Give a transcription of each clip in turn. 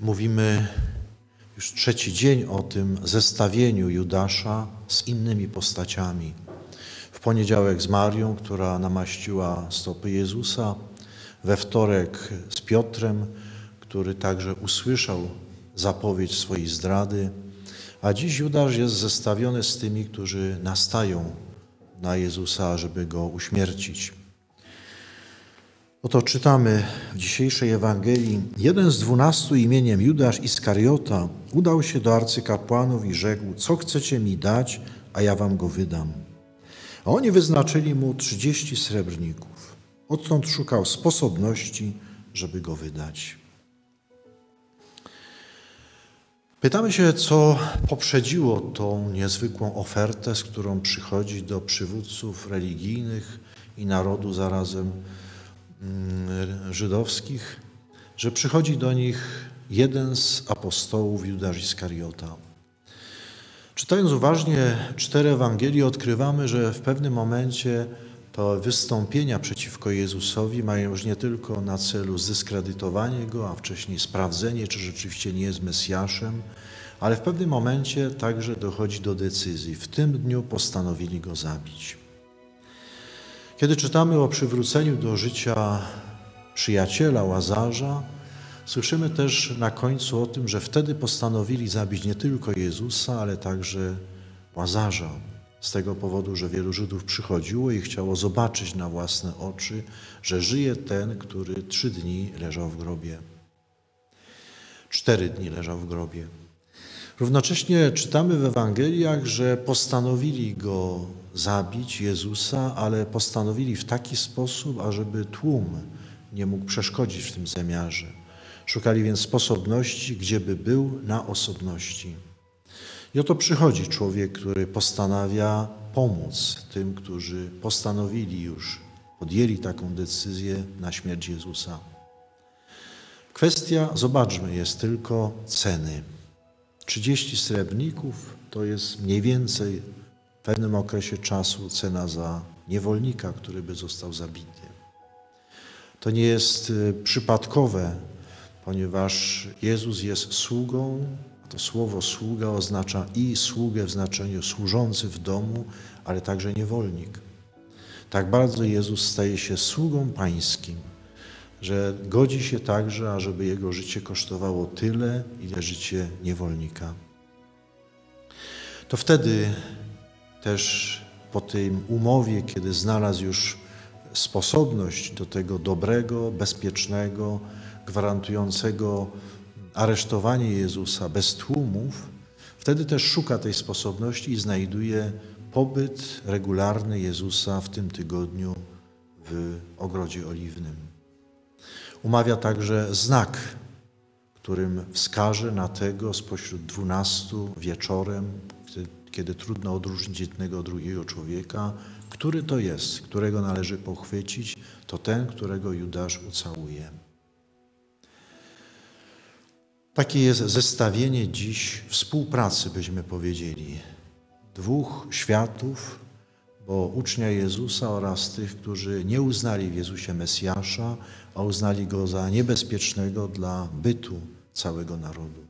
Mówimy już trzeci dzień o tym zestawieniu Judasza z innymi postaciami. W poniedziałek z Marią, która namaściła stopy Jezusa, we wtorek z Piotrem, który także usłyszał zapowiedź swojej zdrady, a dziś Judasz jest zestawiony z tymi, którzy nastają na Jezusa, żeby go uśmiercić. Oto czytamy w dzisiejszej Ewangelii. Jeden z dwunastu imieniem Judasz Iskariota udał się do arcykapłanów i rzekł, co chcecie mi dać, a ja wam go wydam. A oni wyznaczyli mu trzydzieści srebrników. Odtąd szukał sposobności, żeby go wydać. Pytamy się, co poprzedziło tą niezwykłą ofertę, z którą przychodzi do przywódców religijnych i narodu zarazem żydowskich, że przychodzi do nich jeden z apostołów, Judasz Iskariota. Czytając uważnie cztery Ewangelie, odkrywamy, że w pewnym momencie to wystąpienia przeciwko Jezusowi mają już nie tylko na celu zdyskredytowanie Go, a wcześniej sprawdzenie, czy rzeczywiście nie jest Mesjaszem, ale w pewnym momencie także dochodzi do decyzji. W tym dniu postanowili Go zabić. Kiedy czytamy o przywróceniu do życia przyjaciela Łazarza, słyszymy też na końcu o tym, że wtedy postanowili zabić nie tylko Jezusa, ale także Łazarza, z tego powodu, że wielu Żydów przychodziło i chciało zobaczyć na własne oczy, że żyje ten, który trzy dni leżał w grobie. Cztery dni leżał w grobie. Równocześnie czytamy w Ewangeliach, że postanowili go zabić, Jezusa, ale postanowili w taki sposób, ażeby tłum nie mógł przeszkodzić w tym zamiarze. Szukali więc sposobności, gdzieby był na osobności. I oto przychodzi człowiek, który postanawia pomóc tym, którzy postanowili już, podjęli taką decyzję na śmierć Jezusa. Kwestia, zobaczmy, jest tylko ceny. 30 srebrników to jest mniej więcej w pewnym okresie czasu cena za niewolnika, który by został zabity. To nie jest y, przypadkowe, ponieważ Jezus jest sługą to słowo sługa oznacza i sługę w znaczeniu służący w domu, ale także niewolnik. Tak bardzo Jezus staje się sługą pańskim, że godzi się także, ażeby jego życie kosztowało tyle, ile życie niewolnika. To wtedy też po tej umowie, kiedy znalazł już sposobność do tego dobrego, bezpiecznego, gwarantującego aresztowanie Jezusa bez tłumów, wtedy też szuka tej sposobności i znajduje pobyt regularny Jezusa w tym tygodniu w ogrodzie oliwnym. Umawia także znak, którym wskaże na tego spośród dwunastu wieczorem, kiedy trudno odróżnić jednego od drugiego człowieka, który to jest, którego należy pochwycić, to ten, którego Judasz ucałuje. Takie jest zestawienie dziś współpracy, byśmy powiedzieli, dwóch światów, bo ucznia Jezusa oraz tych, którzy nie uznali w Jezusie Mesjasza, a uznali Go za niebezpiecznego dla bytu całego narodu.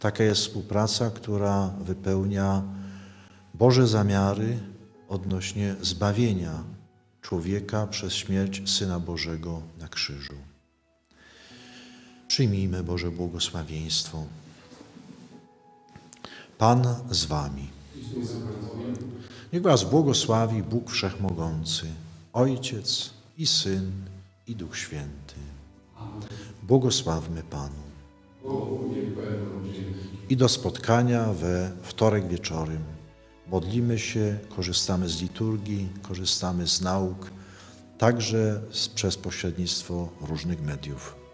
Taka jest współpraca, która wypełnia Boże zamiary odnośnie zbawienia człowieka przez śmierć Syna Bożego na krzyżu. Przyjmijmy Boże błogosławieństwo. Pan z Wami. Niech Was błogosławi Bóg Wszechmogący, Ojciec i Syn i Duch Święty. Błogosławmy Panu. I do spotkania we wtorek wieczorem. Modlimy się, korzystamy z liturgii, korzystamy z nauk, także przez pośrednictwo różnych mediów.